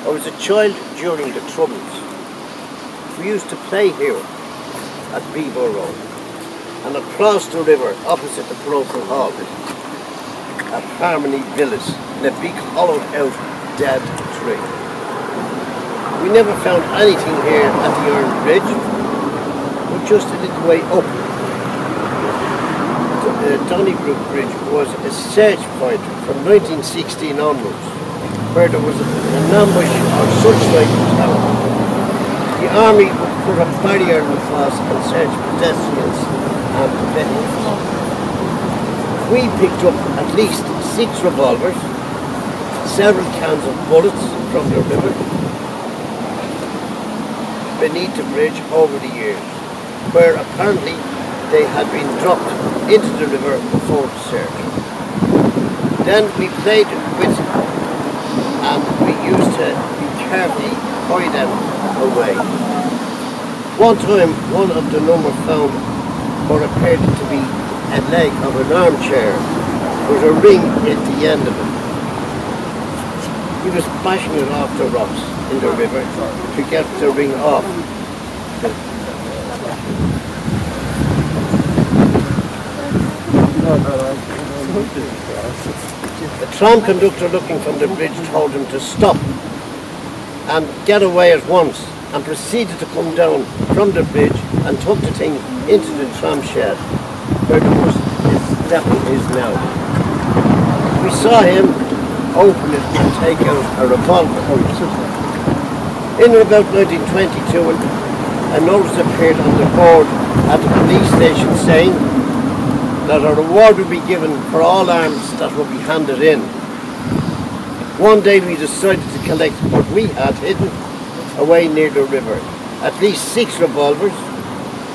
I was a child during the Troubles. We used to play here at Beaver Row and across the river opposite the parochial hall at Harmony Villas in a big hollowed out dead tree. We never found anything here at the Iron Bridge, but just a little way up. The uh, Donnybrook Bridge was a search point from 1916 onwards, where there was an ambush or such like. The army would put a barrier across and search pedestrians and. We picked up at least six revolvers, several cans of bullets from the river beneath the bridge over the years, where apparently they had been dropped into the river before the search. Then we played with and we used to be carefully buoy them away. One time, one of the number found what appeared to be a leg of an armchair with a ring at the end of it. He was bashing it off the rocks in the river to get the ring off. The tram conductor looking from the bridge told him to stop and get away at once and proceeded to come down from the bridge and took the thing into the tram shed where the bus is, depot is now. We saw him open it and take out a revolver. In about 1922, a notice appeared on the board at the police station saying that a reward would be given for all arms that would be handed in. One day we decided to collect what we had hidden away near the river. At least six revolvers,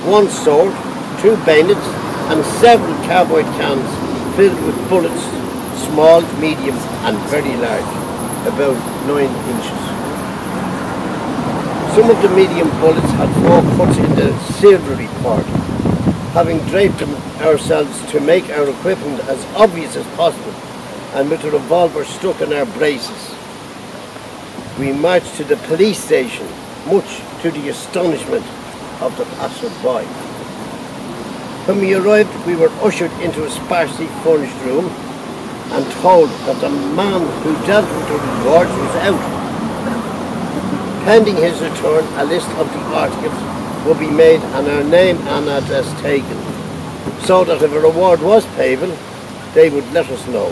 one sword, two bayonets, and several cowboy cans filled with bullets, small, medium, and very large, about nine inches. Some of the medium bullets had four cuts in the silvery part. Having draped ourselves to make our equipment as obvious as possible, and with the revolver stuck in our braces, we marched to the police station, much to the astonishment of the passer-by. When we arrived, we were ushered into a sparsely furnished room and told that the man who dealt with the rewards was out. Pending his return, a list of the articles will be made and our name and address taken, so that if a reward was payable, they would let us know.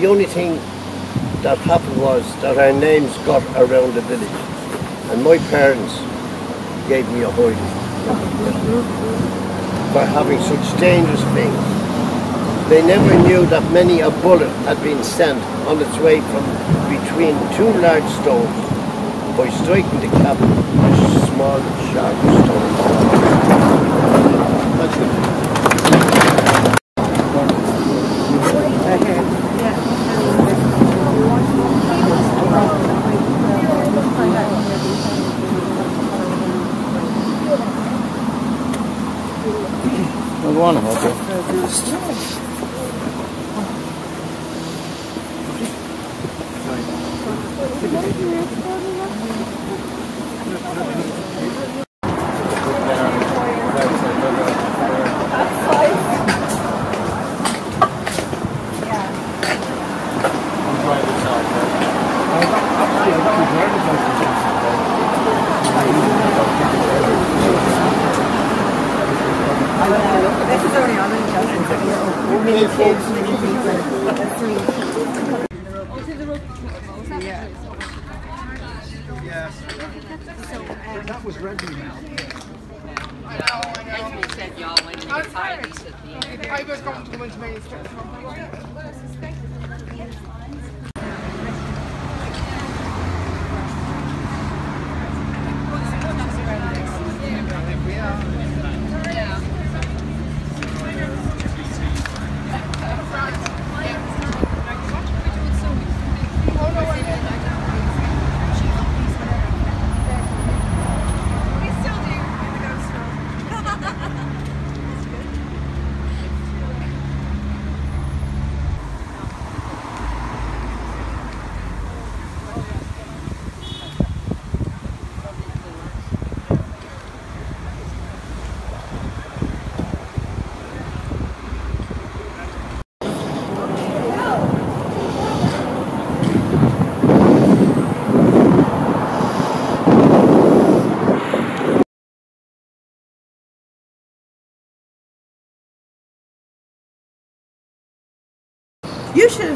The only thing that happened was that our names got around the village, and my parents gave me a hiding for having such dangerous things. They never knew that many a bullet had been sent on its way from between two large stones by striking the cap small sharp stone.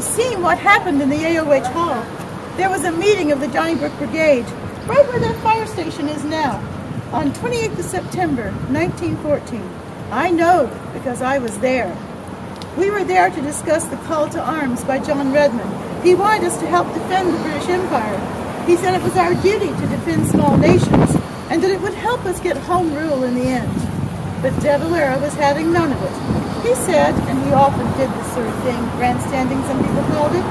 Have seen what happened in the AOH Hall. There was a meeting of the Donnybrook Brigade, right where that fire station is now, on 28th of September, 1914. I know because I was there. We were there to discuss the call to arms by John Redmond. He wanted us to help defend the British Empire. He said it was our duty to defend small nations and that it would help us get home rule in the end. But De Valera was having none of it. He said, and he often did this sort of thing, grandstanding some people called it,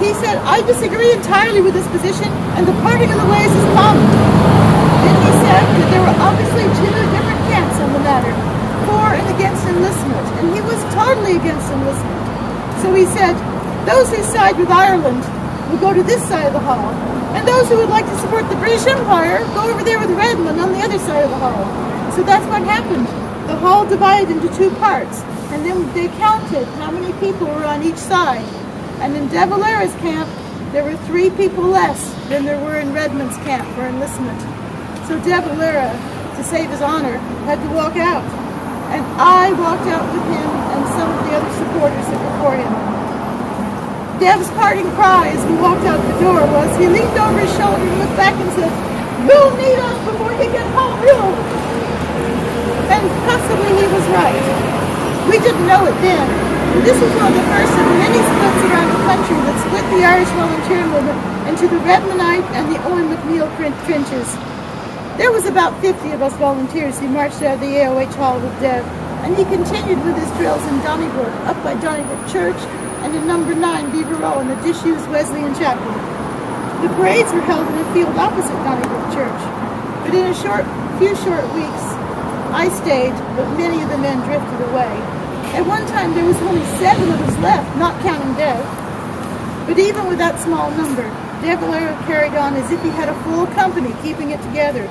he said, I disagree entirely with this position and the parting of the ways is common. Then he said that there were obviously two different camps on the matter, for and against enlistment, and he was totally against enlistment. So he said, those who side with Ireland will go to this side of the hall, and those who would like to support the British Empire go over there with Redmond on the other side of the hall. So that's what happened. The hall divided into two parts, and then they counted how many people were on each side. And in De Valera's camp, there were three people less than there were in Redmond's camp for enlistment. So De Valera, to save his honor, had to walk out. And I walked out with him and some of the other supporters that were for him. Dev's parting cry as he walked out the door was, he leaned over his shoulder and looked back and said, You'll need us before you get home, you And possibly he was right. We didn't know it then, this was one of the first of many splits around the country that split the Irish volunteer movement into the Redmondite and the Eoin MacNeill trenches. There was about 50 of us volunteers who marched out of the AOH Hall with Dev, and he continued with his drills in Donnybrook, up by Donnybrook Church, and in number 9 Beaver Row in the disused Wesleyan Chapel. The parades were held in a field opposite Donnybrook Church, but in a short, few short weeks, I stayed, but many of the men drifted away. At one time, there was only seven of us left, not counting Dev. But even with that small number, De Valera carried on as if he had a full company keeping it together.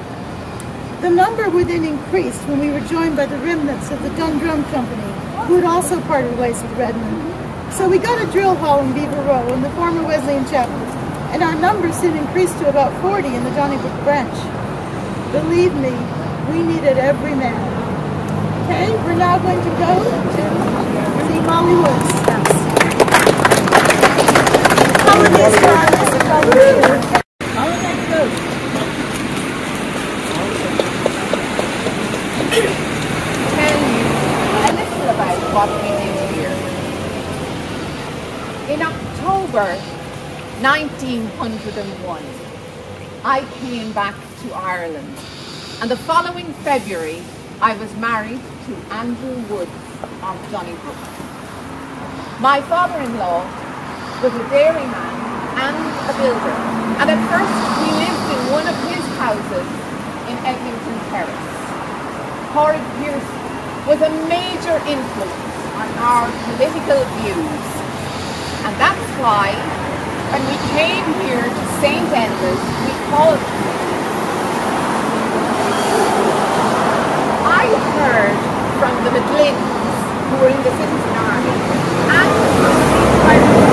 The number would then increase when we were joined by the remnants of the Dundrum Company, who had also parted ways with Redmond. So we got a drill hall in Beaver Row in the former Wesleyan Chapel, and our number soon increased to about 40 in the Donnybrook branch. Believe me, we needed every man. Okay, we're now going to go to see Molly Woods. In October 1901, I came back to Ireland, and the following February, I was married to Andrew Woods of Donnybrook. My father-in-law was a dairyman and a builder, and at first we lived in one of his houses in Eglinton Terrace. Horrid Pearse was a major influence on our political views. And that's why when we came here to St. Enda's, we called it. I heard from the Midlands, who were in the Citizen Army, and the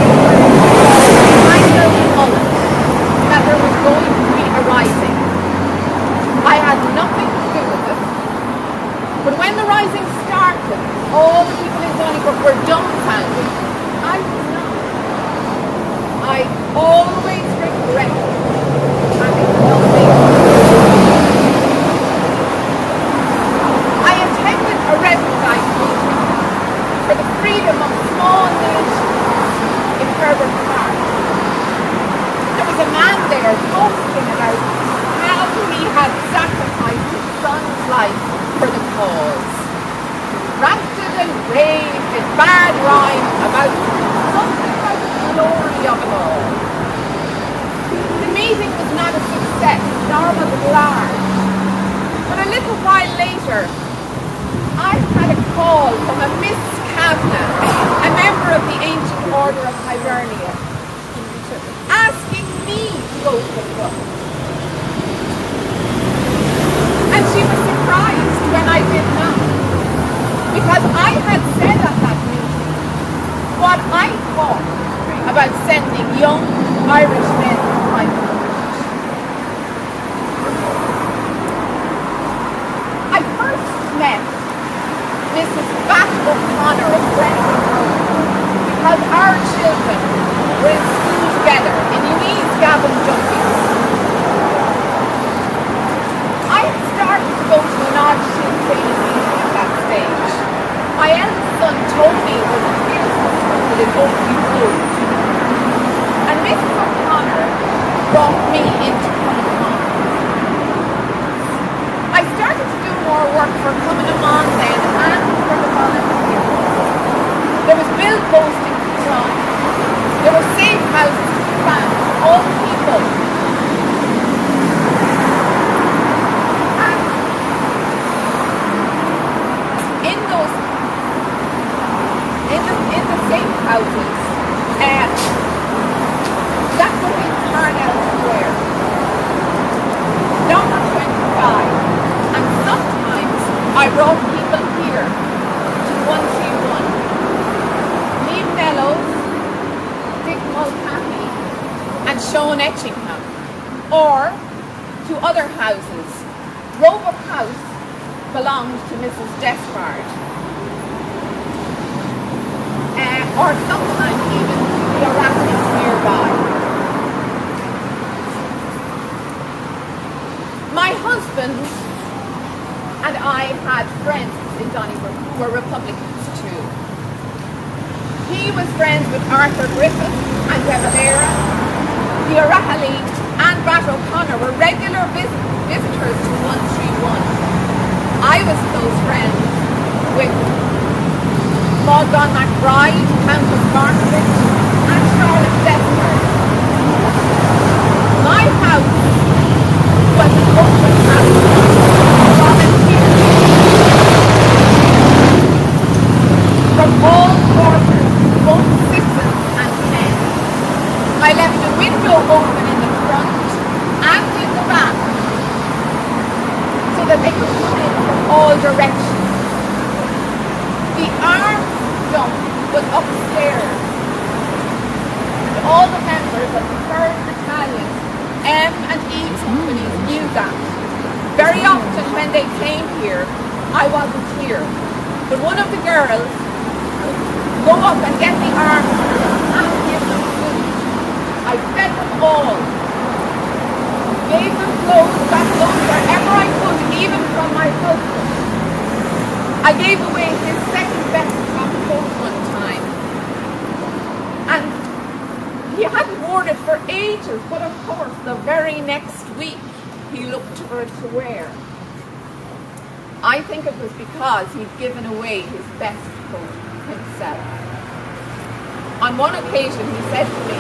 husband and I had friends in Donnybrook who were Republicans too. He was friends with Arthur Griffith and De Valera. The O'Rahilly and Bat O'Connor were regular vis- visitors to 131. I was close friends with Maud Gonne MacBride, Countess Markievicz, and Charlotte Despard. My house was an open house. Volunteers from all quarters, both citizens and men. I left a window open in the front and in the back so that they could come in all directions. The arms dump was upstairs. And all the members of the 3rd Battalion M and E companies knew that. Very often when they came here, I wasn't here. But one of the girls would go up and get the arms and give them food. I fed them all. Gave them clothes, got clothes wherever I could, even from my husband. I gave away his second best top coat one time. And he it for ages, but of course, the very next week, he looked for it to wear. I think it was because he'd given away his best coat himself. On one occasion, he said to me,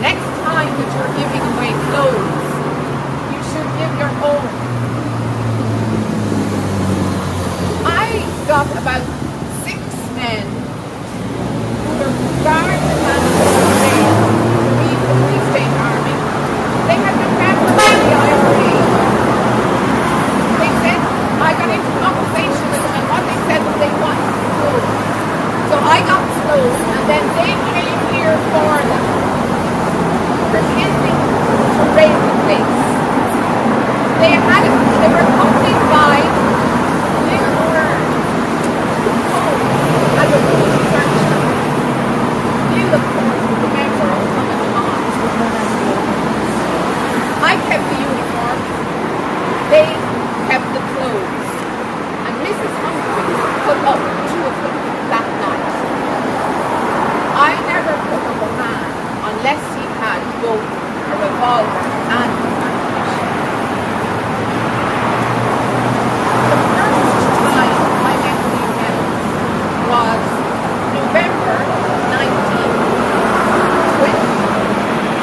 next time that you're giving away clothes, you should give your own. I got about six men who were guards and leave the Free State Army. They had been members of the IRA. They said, I got into conversation with them and what they said was they wanted clothes. So I got clothes and then they came here for them, pretending to raise the place. They had it, they were accompanied by Lynn Byrne, who posed as a food attraction. Lynn, of course, was a member of Summit Lawn. I kept the uniform, they kept the clothes, and Mrs. Humphrey put up two of them that night. I never put up a man unless he had both a revolver and ammunition. The first time I met Lee Reynolds was November 1920,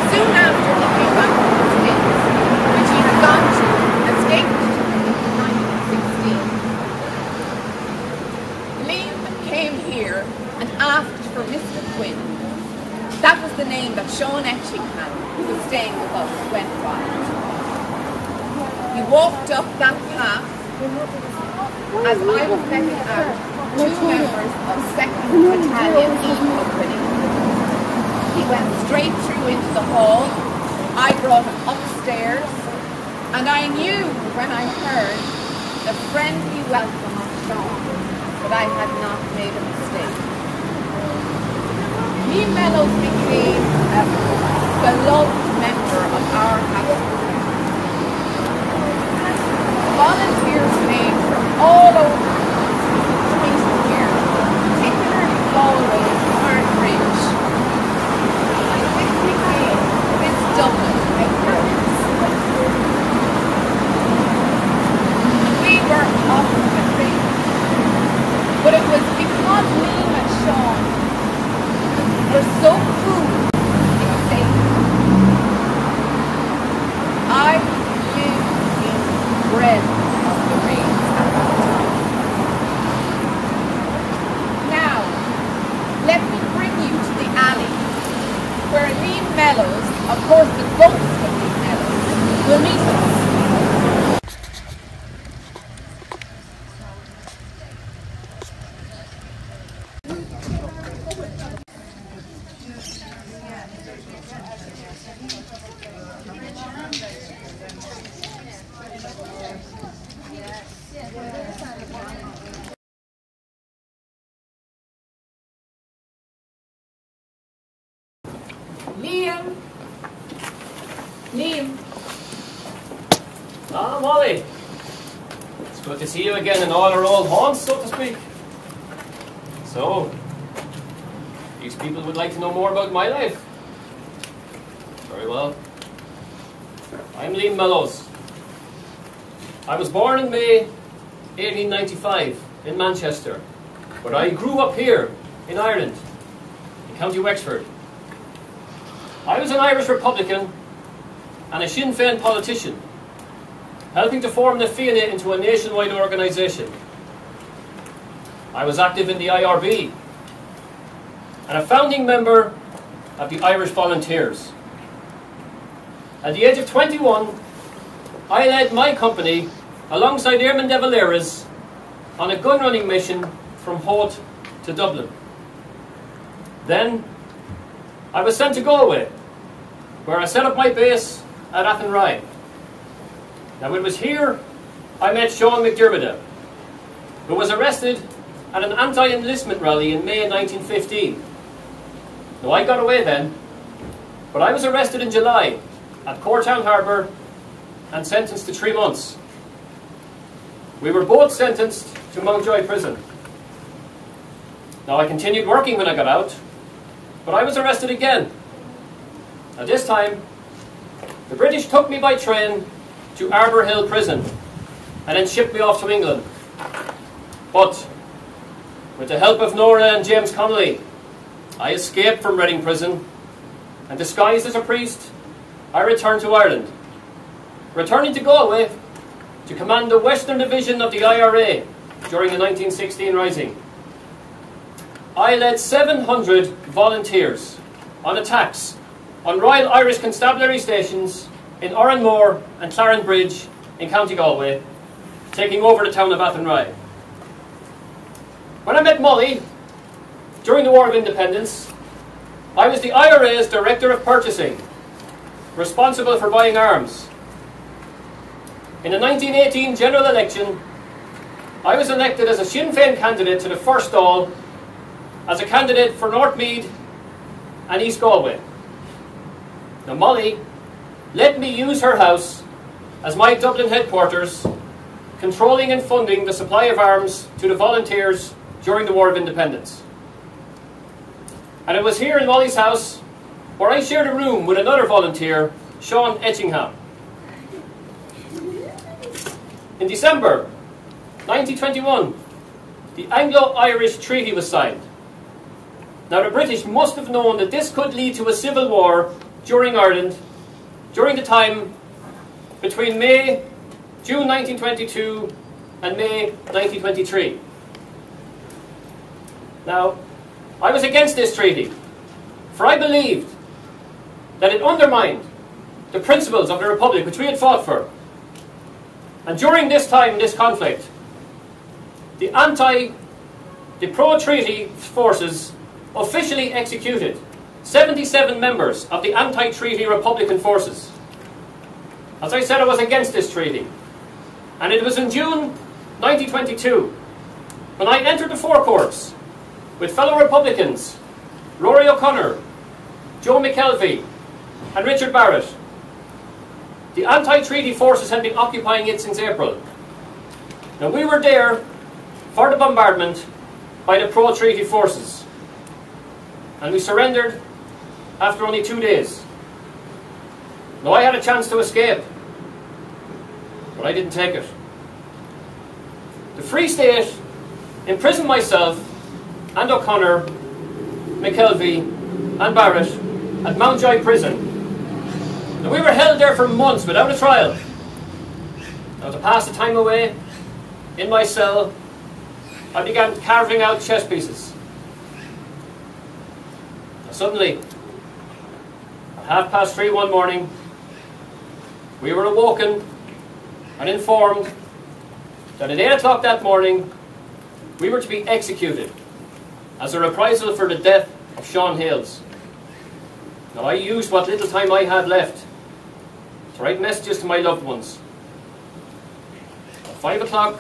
soon after he came back from the States, which he had gone to, escaped in 1916. Liam came here and asked for Mr. Quinn. That was the name that Sean Etchingham, who was staying with us, went by. He walked up that path as I was letting out two members of 2nd Battalion E Company. He went straight through into the hall. I brought him upstairs, and I knew when I heard the friendly welcome of Sean that I had not made a mistake. Liam Mellows became a beloved member of our household. Volunteers came from all over to meet him here, particularly Galway and Clarenbridge. And this became his Dublin headquarters. We with but it was because Liam and Sean were so cool in safe. Molly. It's good to see you again in all our old haunts, so to speak. So, these people would like to know more about my life. Very well. I'm Liam Mellows. I was born in May 1895 in Manchester, but I grew up here in Ireland, in County Wexford. I was an Irish Republican and a Sinn Féin politician, helping to form the Fianna into a nationwide organisation. I was active in the IRB and a founding member of the Irish Volunteers. At the age of 21, I led my company alongside Éamon de Valera's on a gun running mission from Howth to Dublin. Then I was sent to Galway, where I set up my base at Athenry. Now it was here I met Sean McDermott, who was arrested at an anti-enlistment rally in May 1915. Now I got away then, but I was arrested in July at Courtown Harbour and sentenced to three months. We were both sentenced to Mountjoy Prison. Now I continued working when I got out, but I was arrested again. Now this time, the British took me by train to Arbour Hill Prison and then shipped me off to England. But with the help of Nora and James Connolly, I escaped from Reading Prison and disguised as a priest, I returned to Ireland. Returning to Galway to command the Western Division of the IRA during the 1916 Rising. I led 700 volunteers on attacks on Royal Irish Constabulary stations in Oranmore and Clarenbridge in County Galway, taking over the town of Athenry. When I met Molly during the War of Independence, I was the IRA's Director of Purchasing, responsible for buying arms. In the 1918 general election, I was elected as a Sinn Féin candidate to the first Dáil as a candidate for North Meath and East Galway. Now Molly let me use her house as my Dublin headquarters, controlling and funding the supply of arms to the volunteers during the War of Independence. And it was here in Molly's house where I shared a room with another volunteer, Sean Etchingham. In December 1921, the Anglo-Irish Treaty was signed. Now the British must have known that this could lead to a civil war during Ireland, during the time between May, June 1922 and May 1923. Now, I was against this treaty, for I believed that it undermined the principles of the Republic which we had fought for. And during this time, this conflict, the anti, the pro-treaty forces officially executed 77 members of the anti-treaty Republican forces. As I said, I was against this treaty. And it was in June 1922 when I entered the Four Courts with fellow Republicans, Rory O'Connor, Joe McKelvey, and Richard Barrett. The anti-treaty forces had been occupying it since April. Now we were there for the bombardment by the pro-treaty forces. And we surrendered after only two days. Now I had a chance to escape, but I didn't take it. The Free State imprisoned myself and O'Connor, McKelvey and Barrett at Mountjoy Prison. Now we were held there for months without a trial. Now to pass the time away, in my cell, I began carving out chess pieces. Now suddenly, half past three one morning, we were awoken and informed that at 8 o'clock that morning, we were to be executed as a reprisal for the death of Sean Hales. Now I used what little time I had left to write messages to my loved ones. At 5 o'clock,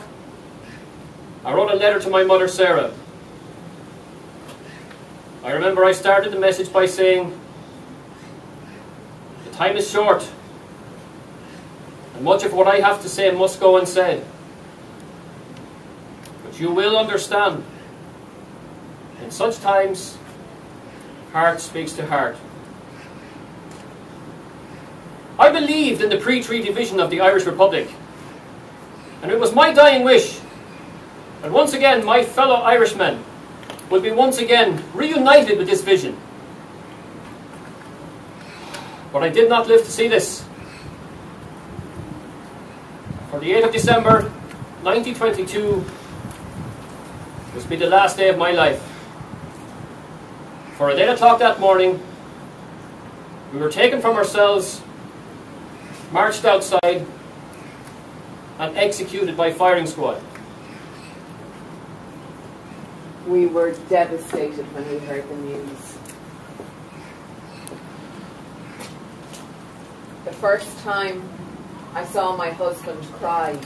I wrote a letter to my mother Sarah. I remember I started the message by saying, time is short. and much of what I have to say must go unsaid. But you will understand. In such times, heart speaks to heart. I believed in the pre-treaty vision of the Irish Republic, and it was my dying wish that once again my fellow Irishmen would be once again reunited with this vision. But I did not live to see this. For the 8th of December 1922 was to be the last day of my life. For at 8 o'clock that morning, we were taken from ourselves, marched outside, and executed by firing squad. We were devastated when we heard the news. The first time I saw my husband cry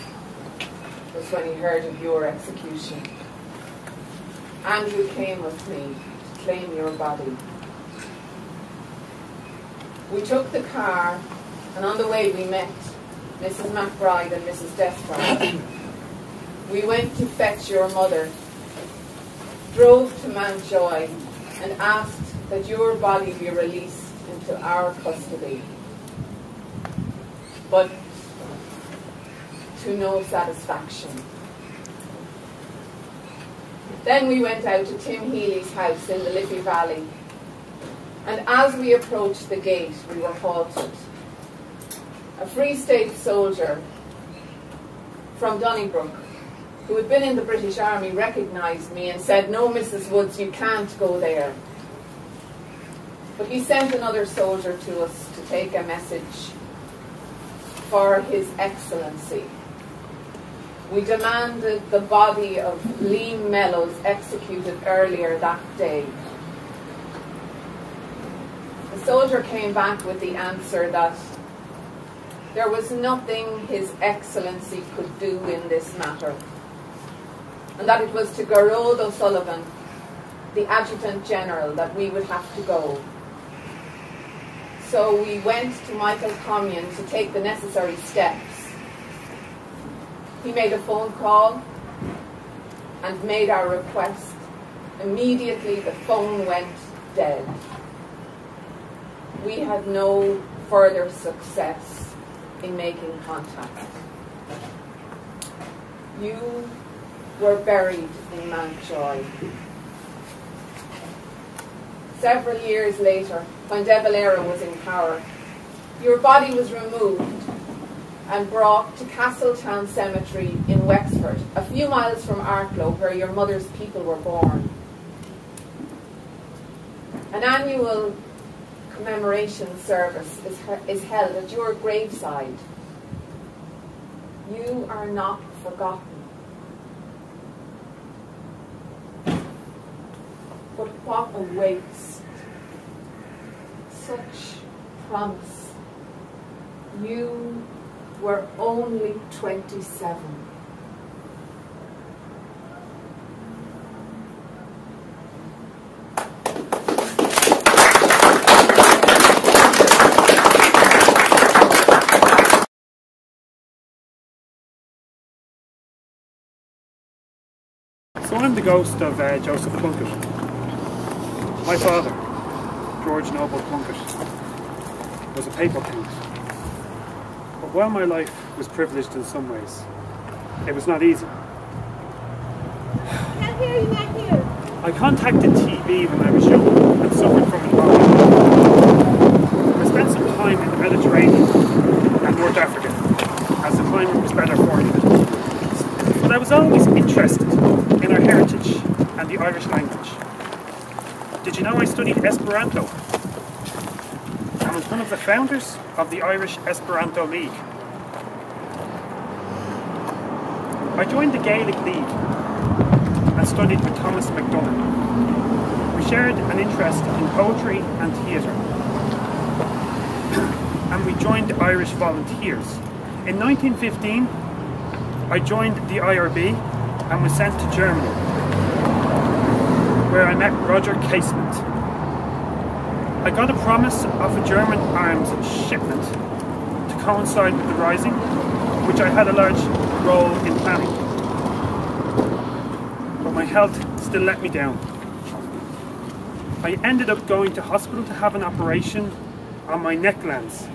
was when he heard of your execution. Andrew came with me to claim your body. We took the car, and on the way we met Mrs. McBride and Mrs. Despard. We went to fetch your mother drove to Mountjoy and asked that your body be released into our custody. But to no satisfaction. Then we went out to Tim Healy's house in the Liffey Valley. And as we approached the gate, we were halted. A Free State soldier from Donnybrook who had been in the British Army, recognised me and said, No, Mrs. Woods, you can't go there. But he sent another soldier to us to take a message for His Excellency. We demanded the body of Liam Mellows executed earlier that day. The soldier came back with the answer that there was nothing His Excellency could do in this matter and that it was to Gearóid O'Sullivan, the Adjutant General, that we would have to go. So we went to Michael Comyn to take the necessary steps. He made a phone call and made our request. Immediately the phone went dead. We had no further success in making contact. You were buried in Mountjoy. Several years later, when De Valera was in power, your body was removed and brought to Castletown Cemetery in Wexford, a few miles from Arklow, where your mother's people were born. An annual commemoration service is, is held at your graveside. You are not forgotten. But what awaits? Such promise. You were only 27. So I'm the ghost of uh, Joseph Plunkett. My father, George Noble Plunkett, was a papal count. But while my life was privileged in some ways, it was not easy. Can't hear you back here. I contacted TB when I was young and suffered from pneumonia. I spent some time in the Mediterranean and North Africa, as the climate was better for me. But I was always interested in our heritage and the Irish language. Did you know I studied Esperanto? I was one of the founders of the Irish Esperanto League. I joined the Gaelic League and studied with Thomas MacDonagh. We shared an interest in poetry and theatre. and we joined Irish Volunteers. In 1915, I joined the IRB and was sent to Germany, where I met Roger Casement. I got a promise of a German arms shipment to coincide with the rising, which I had a large role in planning. But my health still let me down. I ended up going to hospital to have an operation on my neck lens.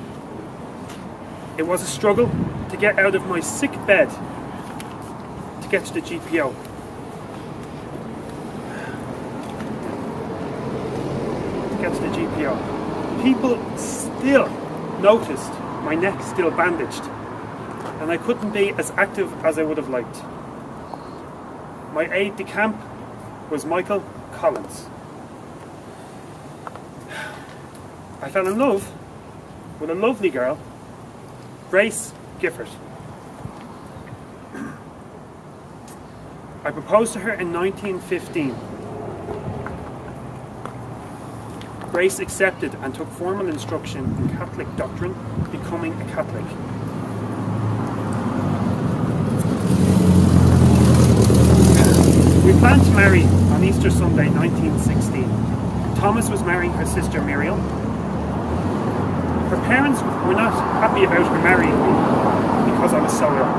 It was a struggle to get out of my sick bed to get to the GPO. To the GPO. People still noticed my neck still bandaged, and I couldn't be as active as I would have liked. My aide de camp was Michael Collins. I fell in love with a lovely girl, Grace Gifford. I proposed to her in 1915. Grace accepted and took formal instruction in Catholic doctrine, becoming a Catholic. We planned to marry on Easter Sunday 1916. Thomas was marrying her sister Muriel. Her parents were not happy about her marrying me because I was so young.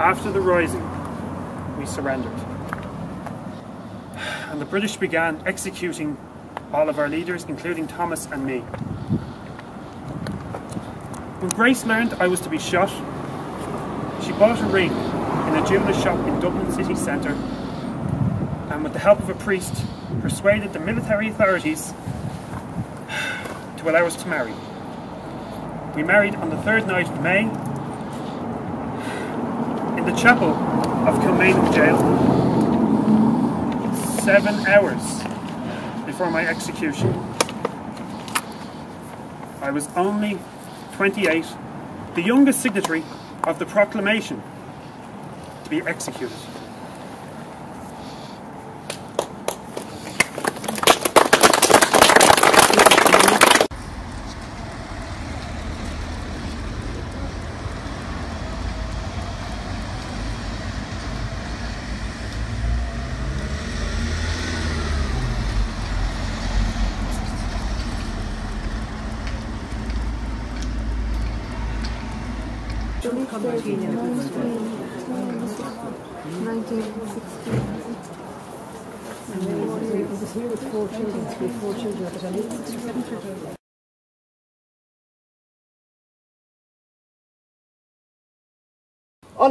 After the rising, we surrendered. And the British began executing all of our leaders, including Thomas and me. When Grace learned I was to be shot, she bought a ring in a jeweler's shop in Dublin city centre and with the help of a priest persuaded the military authorities to allow us to marry. We married on the third night of May in the chapel of Kilmainham Jail, seven hours before my execution. I was only 28, the youngest signatory of the proclamation to be executed. On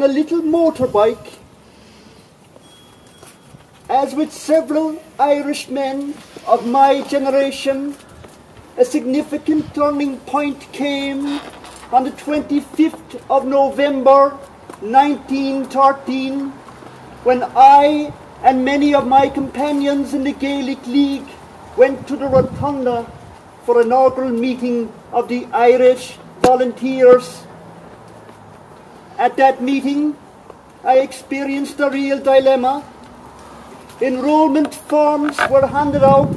a little motorbike, as with several Irish men of my generation, a significant turning point came on the 25th of November 1913 when I and many of my companions in the Gaelic League went to the Rotunda for an inaugural meeting of the Irish Volunteers at that meeting, I experienced a real dilemma. Enrollment forms were handed out,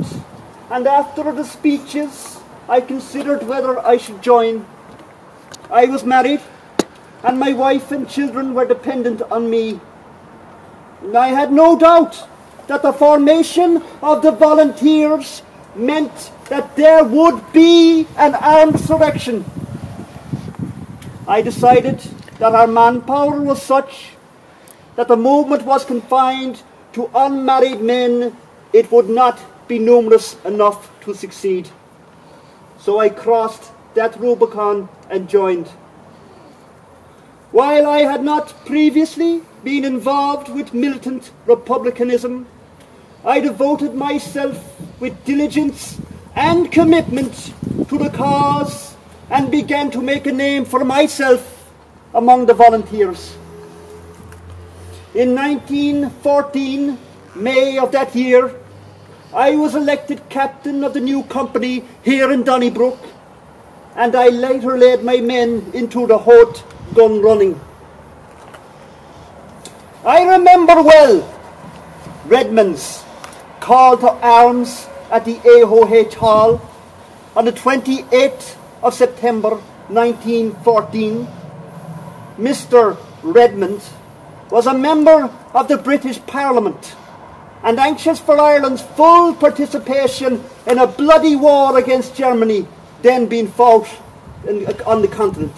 and after the speeches, I considered whether I should join. I was married, and my wife and children were dependent on me. And I had no doubt that the formation of the volunteers meant that there would be an armed insurrection. I decided that our manpower was such that the movement was confined to unmarried men, it would not be numerous enough to succeed. So I crossed that Rubicon and joined. While I had not previously been involved with militant republicanism, I devoted myself with diligence and commitment to the cause and began to make a name for myself among the volunteers. In 1914, May of that year, I was elected captain of the new company here in Donnybrook, and I later led my men into the Howth gun running. I remember well Redmond's call to arms at the AOH Hall on the 28th of September 1914 Mr. Redmond was a member of the British Parliament and anxious for Ireland's full participation in a bloody war against Germany then being fought in, on the continent.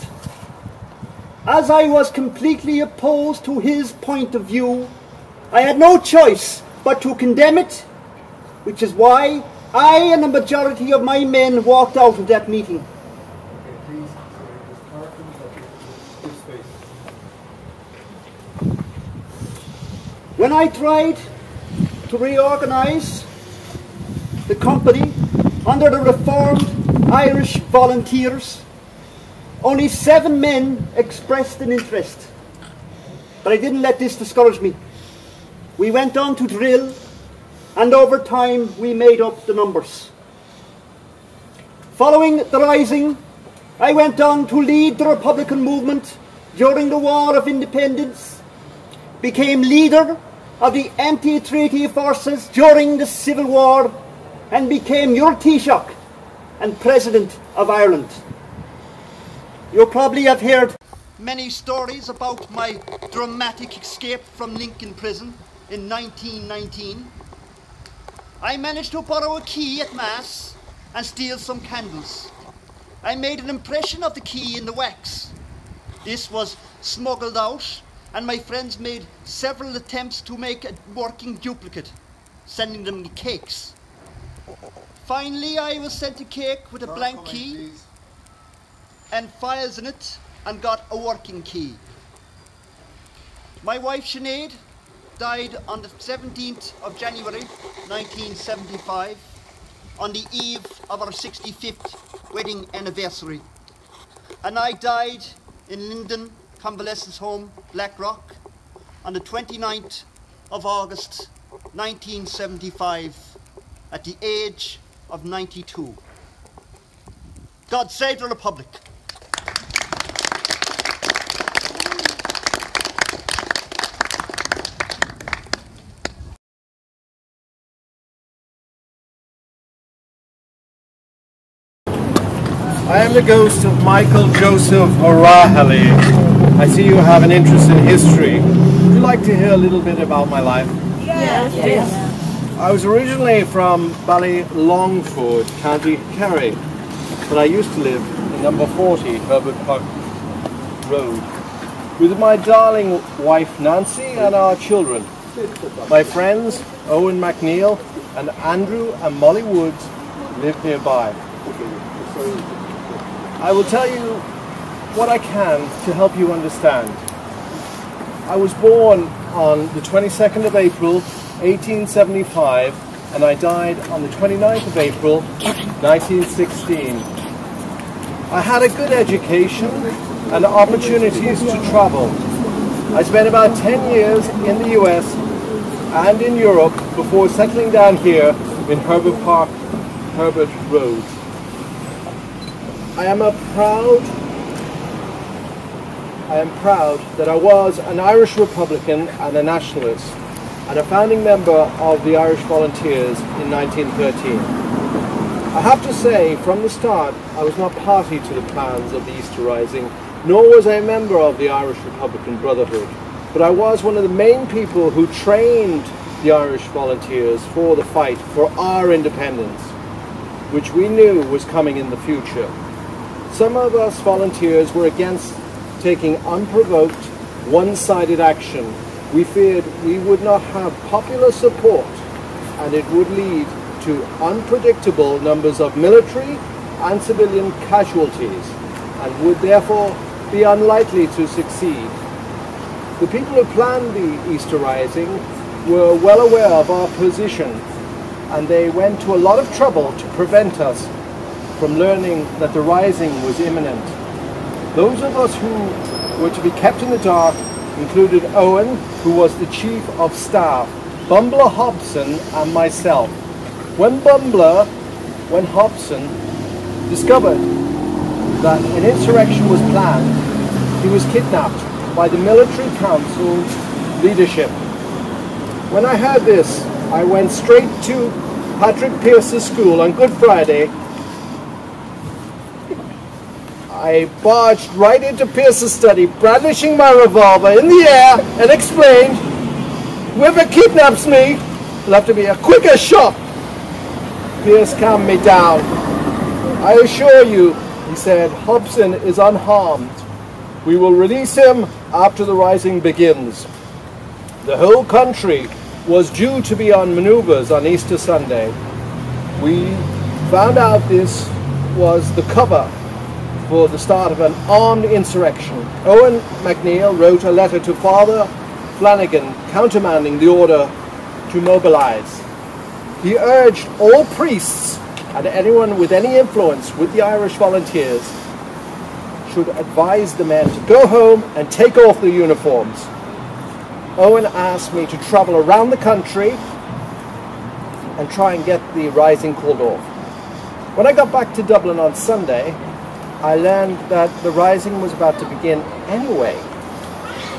As I was completely opposed to his point of view, I had no choice but to condemn it, which is why I and a majority of my men walked out of that meeting. When I tried to reorganise the company under the reformed Irish volunteers, only seven men expressed an interest. But I didn't let this discourage me. We went on to drill, and over time we made up the numbers. Following the rising, I went on to lead the Republican movement during the War of Independence, became leader of the anti-treaty forces during the Civil War, and became your Taoiseach and President of Ireland. You probably have heard many stories about my dramatic escape from Lincoln Prison in 1919. I managed to borrow a key at Mass and steal some candles. I made an impression of the key in the wax. This was smuggled out, and my friends made several attempts to make a working duplicate, sending them cakes. Finally, I was sent a cake with a blank key and files in it and got a working key. My wife Sinead died on the 17th of January 1975 on the eve of our 65th wedding anniversary. And I died in Linden Convalescence Home, Blackrock on the 29th of August 1975 at the age of 92. God save the Republic. I am the ghost of Michael Joseph O'Rahilly. I see you have an interest in history. Would you like to hear a little bit about my life? Yes, yes. I was originally from Ballylongford, County Kerry, but I used to live in number 40 Herbert Park Road with my darling wife Nancy and our children. My friends Eoin MacNeill and Andrew and Molly Woods live nearby. I will tell you what I can to help you understand. I was born on the 22nd of April 1875 and I died on the 29th of April 1916. I had a good education and opportunities to travel. I spent about 10 years in the US and in Europe before settling down here in Herbert Park, Herbert Road. I am a proud I am proud that I was an Irish Republican and a nationalist and a founding member of the Irish Volunteers in 1913. I have to say, from the start, I was not party to the plans of the Easter Rising, nor was I a member of the Irish Republican Brotherhood, but I was one of the main people who trained the Irish Volunteers for the fight for our independence, which we knew was coming in the future. Some of us volunteers were against taking unprovoked, one-sided action. We feared we would not have popular support and it would lead to unpredictable numbers of military and civilian casualties and would therefore be unlikely to succeed. The people who planned the Easter Rising were well aware of our position and they went to a lot of trouble to prevent us from learning that the rising was imminent. Those of us who were to be kept in the dark included Eoin, who was the chief of staff, Bulmer Hobson, and myself. When Bulmer, when Hobson discovered that an insurrection was planned, he was kidnapped by the military council leadership. When I heard this, I went straight to Patrick Pearse's school on Good Friday I barged right into Pearse's study, brandishing my revolver in the air, and exclaimed, Whoever kidnaps me It'll have to be a quicker shot. Pierce calmed me down. I assure you, he said, Hobson is unharmed. We will release him after the rising begins. The whole country was due to be on maneuvers on Easter Sunday. We found out this was the cover for the start of an armed insurrection. Eoin MacNeill wrote a letter to Father Flanagan countermanding the order to mobilize. He urged all priests and anyone with any influence with the Irish volunteers should advise the men to go home and take off their uniforms. Eoin asked me to travel around the country and try and get the rising called off. When I got back to Dublin on Sunday, I learned that the rising was about to begin anyway.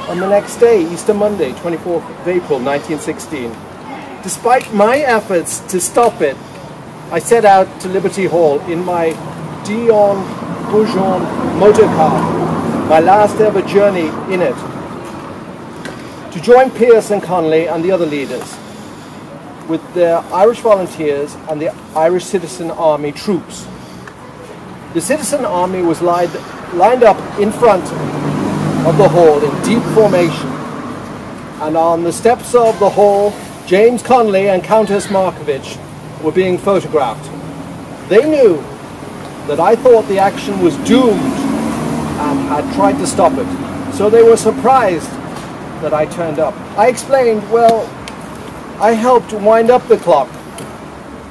On the next day, Easter Monday, 24th of April 1916, despite my efforts to stop it, I set out to Liberty Hall in my Dion Bouton motor car, my last ever journey in it, to join Pearse and Connolly and the other leaders with the Irish volunteers and the Irish Citizen Army troops. The Citizen Army was lined, lined up in front of the hall in deep formation, and on the steps of the hall, James Connolly and Countess Markievicz were being photographed. They knew that I thought the action was doomed and had tried to stop it, so they were surprised that I turned up. I explained, well, I helped wind up the clock.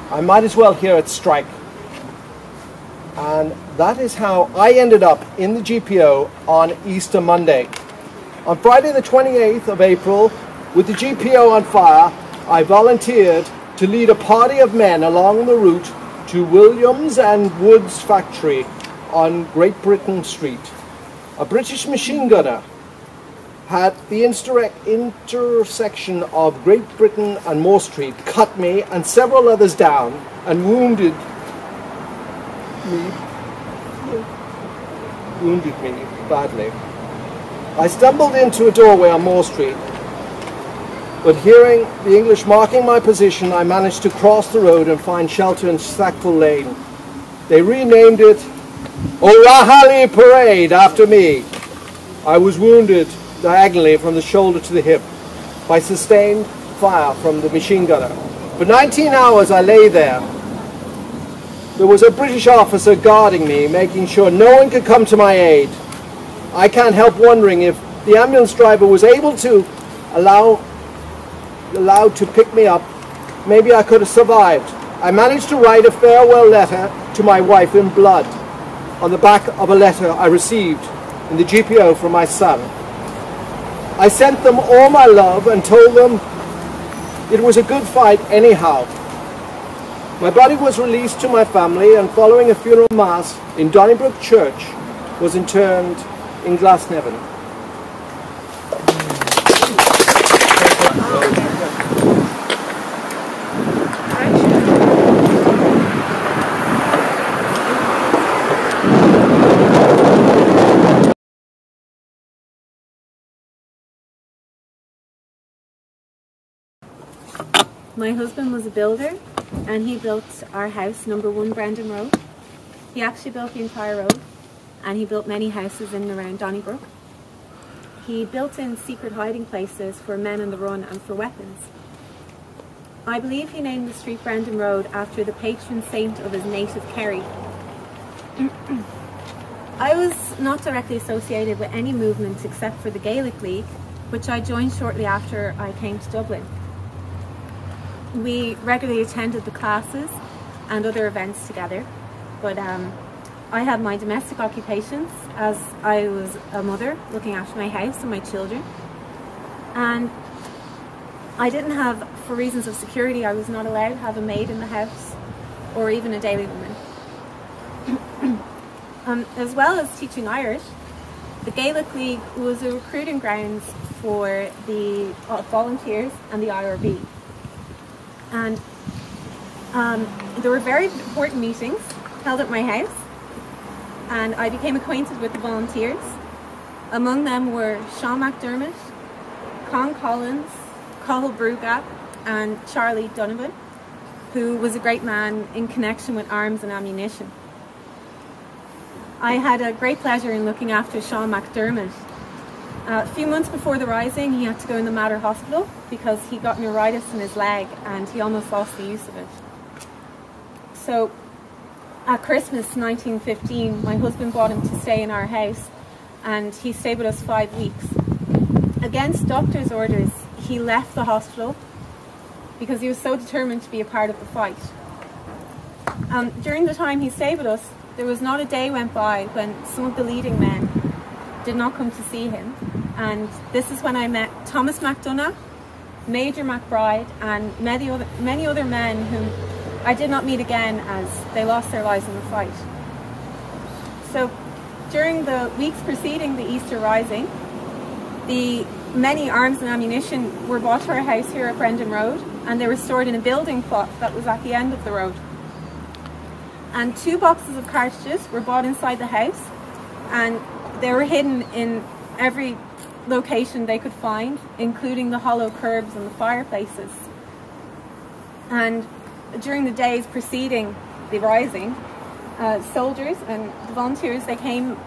I might as well hear it strike. And that is how I ended up in the GPO on Easter Monday. On Friday the 28th of April, with the GPO on fire, I volunteered to lead a party of men along the route to Williams and Wood's factory on Great Britain Street. A British machine gunner had the intersection of Great Britain and Moore Street cut me and several others down and wounded me wounded me badly. I stumbled into a doorway on Moore Street, but hearing the English marking my position, I managed to cross the road and find shelter in Stackpole Lane. They renamed it O'Rahilly Parade after me. I was wounded diagonally from the shoulder to the hip by sustained fire from the machine gunner. For 19 hours I lay there. There was a British officer guarding me, making sure no one could come to my aid. I can't help wondering if the ambulance driver was able to allow allowed to pick me up, maybe I could have survived. I managed to write a farewell letter to my wife in blood on the back of a letter I received in the GPO from my son. I sent them all my love and told them it was a good fight anyhow. My body was released to my family and following a funeral mass in Donnybrook Church was interned in Glasnevin. My husband was a builder and he built our house, number one Brendan Road. He actually built the entire road and he built many houses in and around Donnybrook. He built in secret hiding places for men on the run and for weapons. I believe he named the street Brendan Road after the patron saint of his native Kerry. I was not directly associated with any movement except for the Gaelic League, which I joined shortly after I came to Dublin. We regularly attended the classes and other events together, but um, I had my domestic occupations as I was a mother looking after my house and my children. And I didn't have, for reasons of security, I was not allowed to have a maid in the house or even a daily woman. um, as well as teaching Irish, the Gaelic League was a recruiting grounds for the uh, volunteers and the IRB. And um, there were very important meetings held at my house and I became acquainted with the volunteers. Among them were Sean McDermott, Con Collins, Cathal Brugha, and Charlie Donovan, who was a great man in connection with arms and ammunition. I had a great pleasure in looking after Sean McDermott. Uh, a few months before the rising, he had to go in the Mater Hospital because he got neuritis in his leg and he almost lost the use of it. So at Christmas 1915, my husband brought him to stay in our house and he stayed with us five weeks. Against doctor's orders, he left the hospital because he was so determined to be a part of the fight. Um, during the time he stayed with us, there was not a day went by when some of the leading men did not come to see him. And this is when I met Thomas MacDonagh, Major MacBride, and many other, many other men whom I did not meet again as they lost their lives in the fight. So during the weeks preceding the Easter Rising, the many arms and ammunition were brought to our house here at Brendan Road and they were stored in a building plot that was at the end of the road. And two boxes of cartridges were bought inside the house and they were hidden in every location they could find, including the hollow curbs and the fireplaces. And during the days preceding the rising, uh, soldiers and the volunteers, they came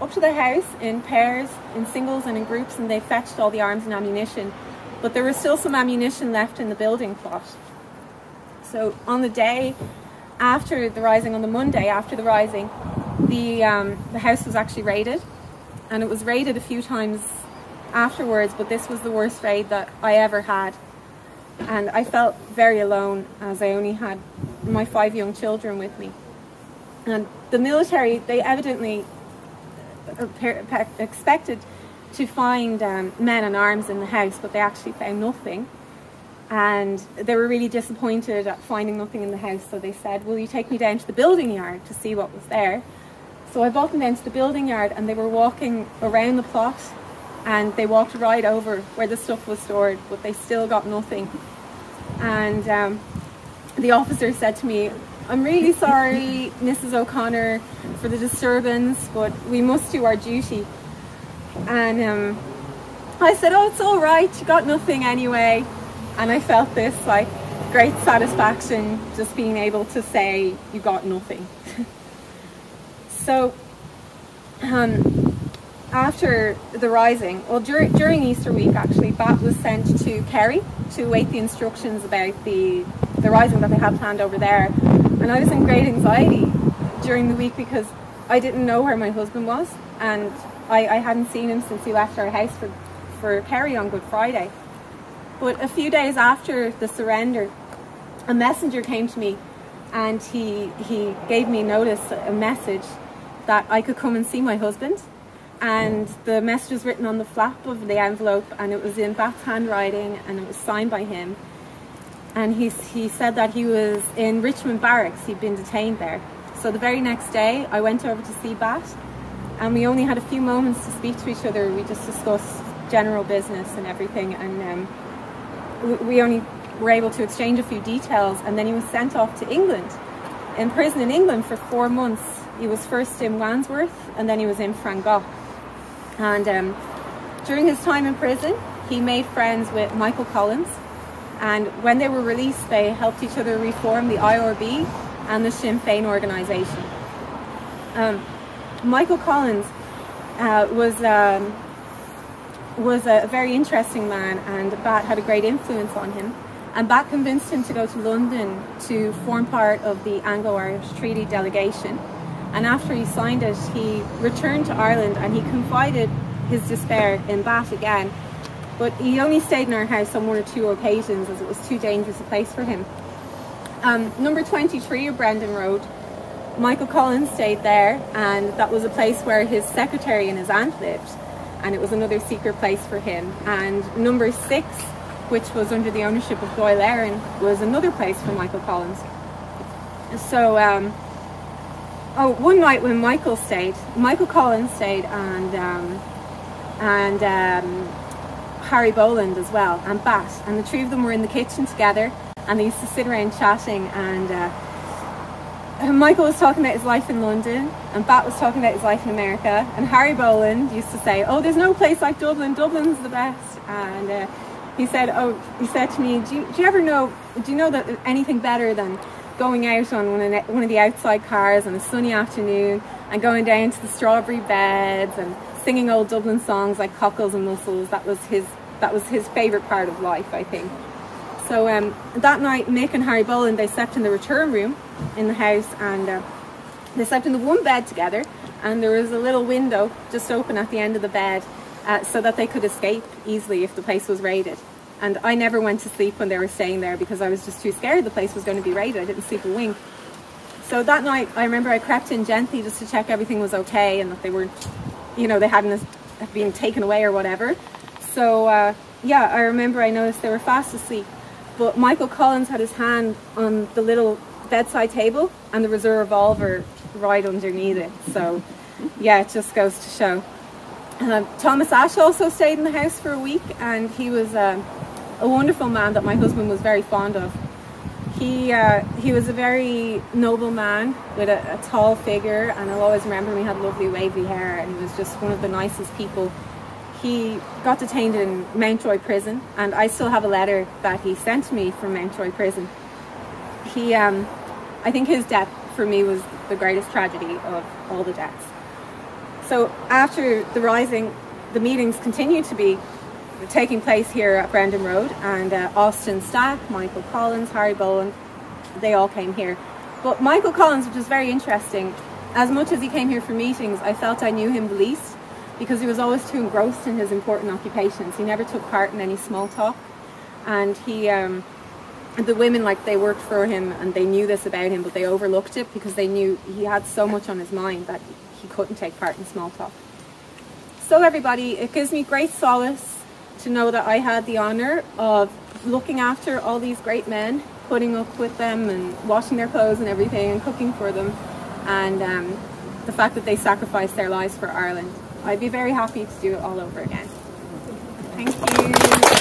up to the house in pairs, in singles and in groups, and they fetched all the arms and ammunition. But there was still some ammunition left in the building plot. So on the day after the rising, on the Monday after the rising, the, um, the house was actually raided. And it was raided a few times afterwards, but this was the worst raid that I ever had. And I felt very alone as I only had my five young children with me. And the military, they evidently expected to find um, men and arms in the house, but they actually found nothing. And they were really disappointed at finding nothing in the house, so they said, Will you take me down to the building yard to see what was there? So I brought them down to the building yard, and they were walking around the plot, and they walked right over where the stuff was stored, but they still got nothing. And um, the officer said to me, I'm really sorry, Mrs. O'Connor, for the disturbance, but we must do our duty. And um, I said, oh, it's all right, you got nothing anyway. And I felt this like great satisfaction just being able to say you got nothing. so um, after the rising, well dur during Easter week actually, Bat was sent to Kerry to await the instructions about the, the rising that they had planned over there. And I was in great anxiety during the week because I didn't know where my husband was and I, I hadn't seen him since he left our house for, for Kerry on Good Friday. But a few days after the surrender, a messenger came to me and he, he gave me notice, a message that I could come and see my husband. And the message was written on the flap of the envelope and it was in Bat's handwriting and it was signed by him. And he, he said that he was in Richmond Barracks, he'd been detained there. So the very next day I went over to see Bat and we only had a few moments to speak to each other. We just discussed general business and everything and um, we only were able to exchange a few details and then he was sent off to England. In prison in England for four months. He was first in Wandsworth and then he was in Frongoch. And um, during his time in prison, he made friends with Michael Collins. And when they were released, they helped each other reform the IRB and the Sinn Féin organisation. Um, Michael Collins uh, was um, was a very interesting man, and Bat had a great influence on him. And Bat convinced him to go to London to form part of the Anglo-Irish Treaty delegation. And after he signed it, he returned to Ireland and he confided his despair in Bat again. But he only stayed in our house on one or two occasions as it was too dangerous a place for him. Um, number 23 of Brendan Road, Michael Collins stayed there and that was a place where his secretary and his aunt lived and it was another secret place for him. And number six, which was under the ownership of Doyle Aaron, was another place for Michael Collins. So, um, oh, one night when Michael stayed, Michael Collins stayed and um, and um, Harry Boland as well, and Bat, and the three of them were in the kitchen together, and they used to sit around chatting and. Uh, Michael was talking about his life in London, and Bat was talking about his life in America, and Harry Boland used to say, "Oh, there's no place like Dublin. Dublin's the best." And uh, he said, "Oh, he said to me, do you, do you ever know? Do you know that anything better than going out on one of, the, outside cars on a sunny afternoon and going down to the strawberry beds and singing old Dublin songs like Cockles and Mussels? That was his that was his favourite part of life, I think." So um, that night, Mick and Harry Boland they slept in the return room in the house, and uh, they slept in the one bed together. And there was a little window just open at the end of the bed, uh, so that they could escape easily if the place was raided. And I never went to sleep when they were staying there because I was just too scared the place was going to be raided. I didn't sleep a wink. So that night, I remember I crept in gently just to check everything was okay and that they weren't, you know, they hadn't been taken away or whatever. So uh, yeah, I remember I noticed they were fast asleep. But Michael Collins had his hand on the little bedside table and there was a revolver right underneath it. So yeah, it just goes to show. Um, Thomas Ashe also stayed in the house for a week and he was um, a wonderful man that my husband was very fond of. He, uh, he was a very noble man with a, a, tall figure and I'll always remember him, he had lovely wavy hair and he was just one of the nicest people. He got detained in Mountjoy prison and I still have a letter that he sent me from Mountjoy prison. He, um, I think his death for me was the greatest tragedy of all the deaths. So after the rising, the meetings continued to be taking place here at Brendan Road and uh, Austin Stack, Michael Collins, Harry Boland, they all came here. But Michael Collins, which was very interesting, as much as he came here for meetings, I felt I knew him the least because he was always too engrossed in his important occupations. He never took part in any small talk and he, um, the women like they worked for him and they knew this about him but they overlooked it because they knew he had so much on his mind that he couldn't take part in small talk. So everybody, it gives me great solace to know that I had the honour of looking after all these great men, putting up with them and washing their clothes and everything and cooking for them and um, the fact that they sacrificed their lives for Ireland. I'd be very happy to do it all over again. Thank you.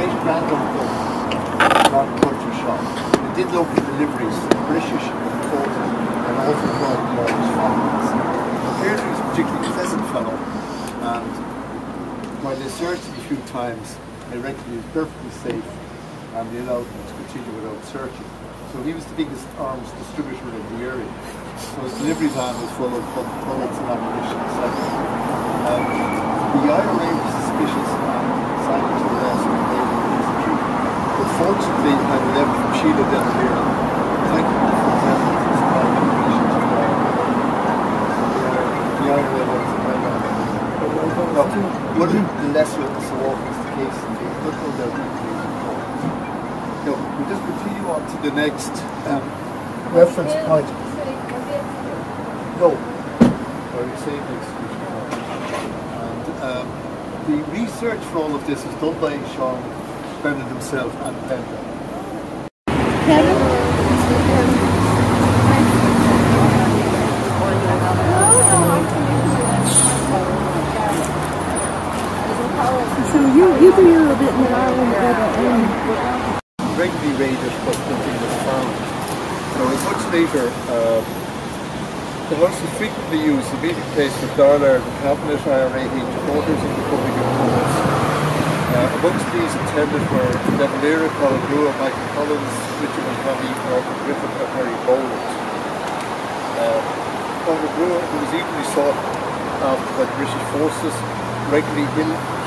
great granduncle, John Culture Shop. They did local deliveries for the British imported and also brought the Irish families. Apparently he was a particularly pleasant fellow and they searched him a few times, they reckoned he was perfectly safe um, and they allowed him to continue without searching. So he was the biggest arms distributor in the area. So his delivery van was full of bullets and ammunition, etc. Um, the IRA was suspicious um, and decided to arrest him. But fortunately, I a from Sheila Del Vera thanking him for his efforts in supplying ammunition to the IRA. The IRA was well on it. Now, one of the lesser of the so often is the case in these, but no doubt it is important. We'll just continue on to the next um, reference point. No, or you say the exclusion And um, the research for all of this is done by Sean Brennan himself and Penda. So you, you do your bit in Ireland, Regularly raided, but nothing was found. So it was much later. Uh, the horse was frequently used, the meeting the cabinet, IRA headquarters, and the public. Uh, amongst these attended were Neville Leary, Cathal Brugha, Michael Collins, Richard McConney, Martin Griffin, and Harry Boland. Uh, Cathal Brugha, who was equally sought after by the British forces, regularly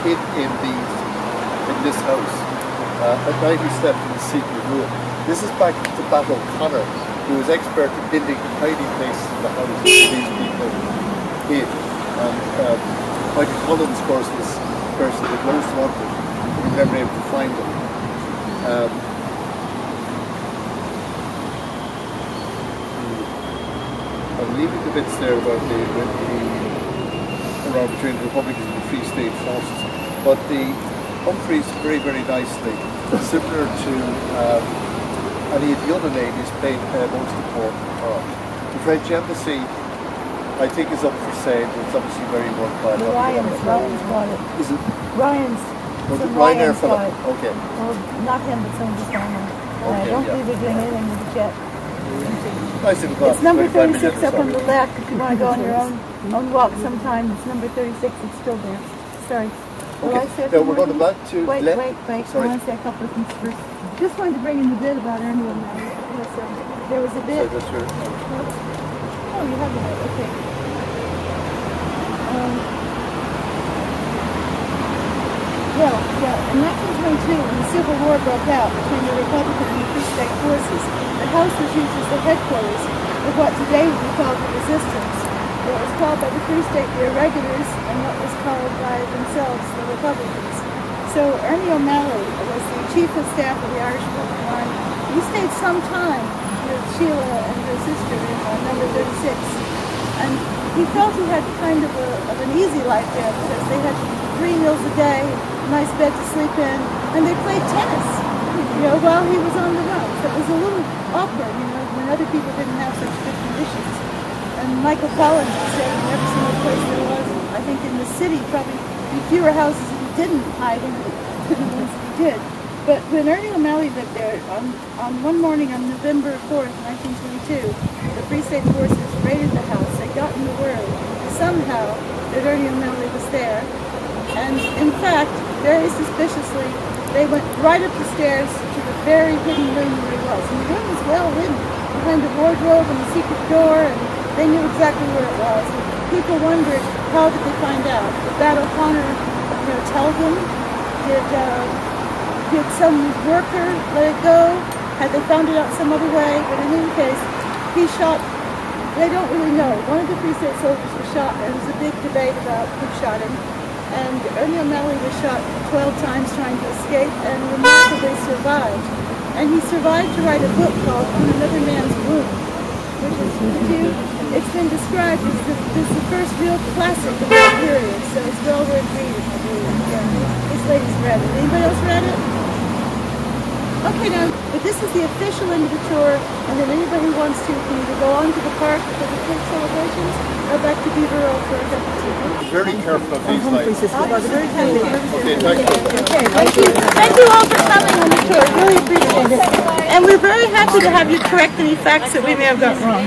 hid, in these in this house. Uh, at night he slept in the secret room. This is back to Bat O'Connor, who was expert in building hiding places in the house these people. And uh, Michael Collins, of course, was the person that most wanted. We were never been able to find him. Um, I'm leaving the bits there about the, the, the around between the Republicans and the Free State forces. But the Humphreys very, very nicely, similar to um, he had the other ladies played uh, most important part. The French embassy, I think, is up for sale. It's obviously very worthwhile. The Ryan's, Ryan's bought it. Is it? Ryan's, some it Ryanair Ryan's for bought that? it. Okay. Well, not him, but some of his family. And I Okay, don't yeah. believe they're doing anything with it yet. Nice. It's number 36 up on the left. If you want to go on your own own walk sometime, it's number 36. It's still there. Sorry. Will Okay. I say a Now we're going things? back to Wait, wait, wait. Sorry. I want to say a couple of things first. Just wanted to bring in the bit about Ernie um, there was a bit. So that's your- Oh, you have bit. Okay. Um, well, yeah, in 1922, when the Civil War broke out between the Republican and the Free State forces, the house was used as the headquarters of what today would be called the resistance. What was called by the Free State the irregulars, and what was called by themselves the Republicans. So Ernie O'Malley was the chief of staff of the Irish Republican Army. He stayed some time with Sheila and her sister in uh, number 36. And he felt he had kind of, a, of an easy life there because they had three meals a day, nice bed to sleep in, and they played tennis, you know, while he was on the run. So it was a little awkward, you know, when other people didn't have such good conditions. And Michael Collins said in every single place there was, I think in the city, probably fewer houses he didn't hide in than the ones he did. But when Ernie O'Malley lived there, on, on one morning on November 4th, 1922, the Free State forces raided the house. They got in the word somehow that Ernie O'Malley was there. And in fact, very suspiciously, they went right up the stairs to the very hidden room where he was. And the room was well hidden behind the wardrobe and the secret door, and they knew exactly where it was. And people wondered, how did they find out? Did Bat O'Connor, you know, tell them? Did, uh, did some worker let it go? Had they found it out some other way? But in any case, he shot, they don't really know. One of the Free State soldiers was shot. And there was a big debate about who shot him. And Ernie O'Malley was shot 12 times trying to escape and remarkably survived. And he survived to write a book called On Another Man's Wound, which is, it's been described as the, as the first real classic of that period, so it's well worth reading. This lady's read it. Anybody else read it? Okay, now, but this is the official end of the tour, and then anybody who wants to can either go on to the park for the kids celebrations or back to Beaver Row for a cup of. Very careful of these lights. Very happy. Okay, thank you. Okay, thank you. Thank you all for coming on the tour. Really appreciate it. And we're very happy to have you correct any facts that we may have got wrong.